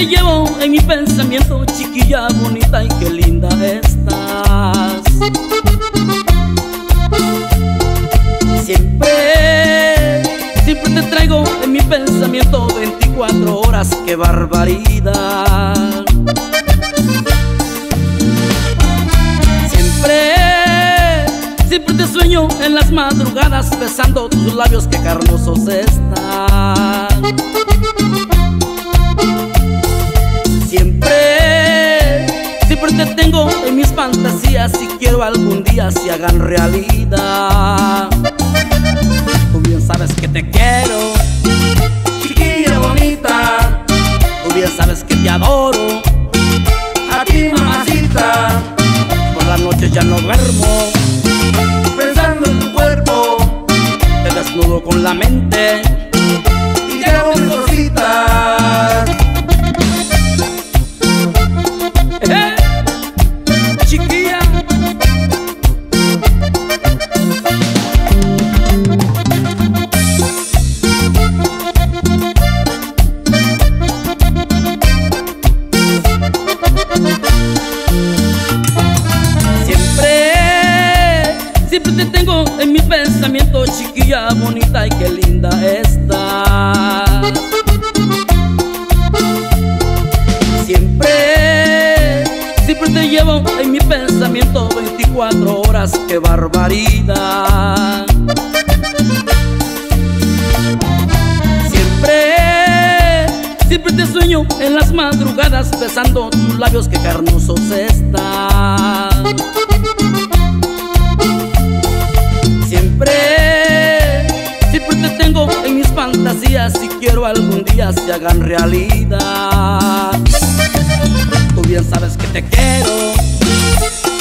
te llevo en mi pensamiento, chiquilla bonita y qué linda estás. Siempre, siempre te traigo en mi pensamiento 24 horas, qué barbaridad. Siempre, siempre te sueño en las madrugadas besando tus labios, qué carnosos estás. Mis fantasías y quiero algún día se hagan realidad. Tú bien sabes que te quiero, chiquilla bonita. Tú bien sabes que te adoro, a ti mamacita. Por la noche ya no duermo, pensando en tu cuerpo. Te desnudo con la mente y te hago mis cositas. Te tengo en mi pensamiento, chiquilla bonita y qué linda estás. Siempre, siempre te llevo en mi pensamiento 24 horas, qué barbaridad. Siempre, siempre te sueño en las madrugadas, besando tus labios que carnosos están. Y quiero algún día se hagan realidad. Tú bien sabes que te quiero,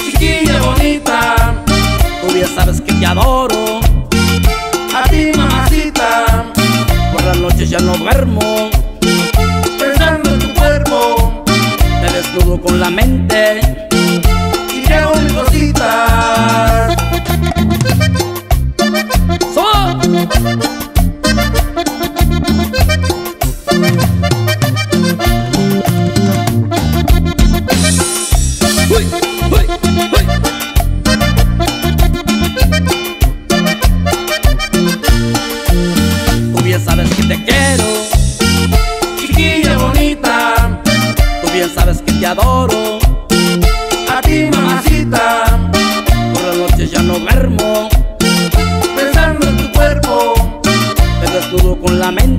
chiquilla bonita. Tú bien sabes que te adoro, a ti mamacita. Por las noches ya no duermo,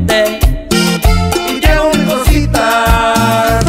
mente y cositas.